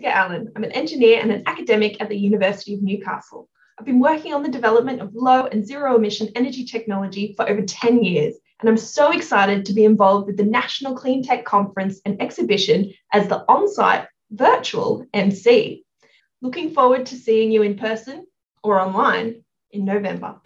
Jessica Allen. I'm an engineer and an academic at the University of Newcastle. I've been working on the development of low and zero emission energy technology for over 10 years, and I'm so excited to be involved with the National Clean Tech Conference and exhibition as the on site virtual MC. Looking forward to seeing you in person or online in November.